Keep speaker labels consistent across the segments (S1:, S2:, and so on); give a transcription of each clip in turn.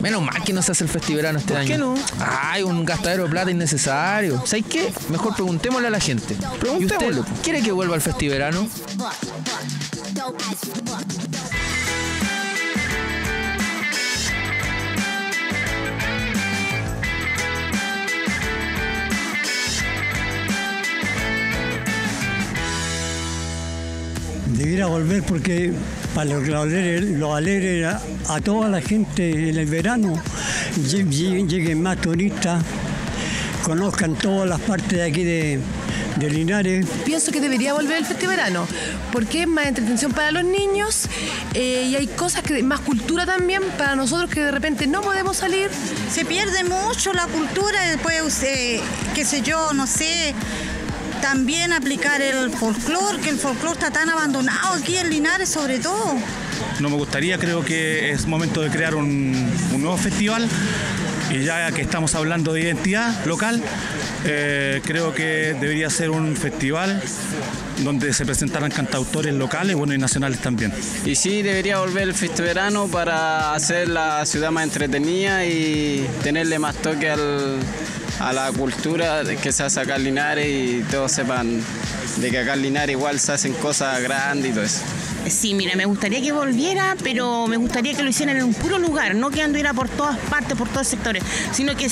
S1: Menos mal que no se hace el festiverano este año.
S2: qué no?
S1: Ay, un gastadero de plata innecesario. ¿Sabes qué? Mejor preguntémosle a la gente. ¿Y
S2: Preguntémosle.
S1: usted quiere que vuelva el festiverano?
S3: Debiera volver porque para los alegre, lo alegre a, a toda la gente en el verano, lle- lle- lleguen más turistas, conozcan todas las partes de aquí de, de Linares.
S4: Pienso que debería volver el festiverano, porque es más entretención para los niños eh, y hay cosas que más cultura también para nosotros que de repente no podemos salir.
S5: Se pierde mucho la cultura, después, eh, qué sé yo, no sé, también aplicar el folclore, que el folclore está tan abandonado aquí en Linares sobre todo.
S6: No me gustaría, creo que es momento de crear un, un nuevo festival y ya que estamos hablando de identidad local, eh, creo que debería ser un festival donde se presentaran cantautores locales bueno, y nacionales también.
S7: Y sí, debería volver el festiverano para hacer la ciudad más entretenida y tenerle más toque al- a la cultura que se hace acá en Linares y todos sepan de que acá en Linares igual se hacen cosas grandes y todo eso.
S8: Sí, mira, me gustaría que volviera, pero me gustaría que lo hicieran en un puro lugar, no que anduviera por todas partes, por todos sectores, sino que eh,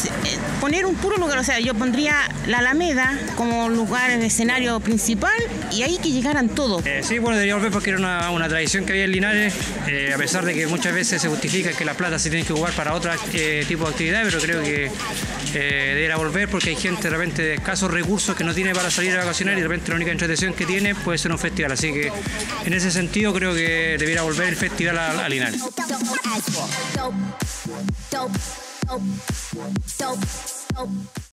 S8: poner un puro lugar. O sea, yo pondría la Alameda como lugar, escenario principal y ahí que llegaran todos.
S9: Eh, sí, bueno, debería volver porque era una, una tradición que había en Linares, eh, a pesar de que muchas veces se justifica que la plata se tiene que jugar para otro eh, tipo de actividades, pero creo que eh, debería volver porque hay gente de repente de escasos recursos que no tiene para salir a vacacionar y de repente la única entretención que tiene puede ser un festival. Así que en ese sentido creo que debiera volver el festival a, a Linares.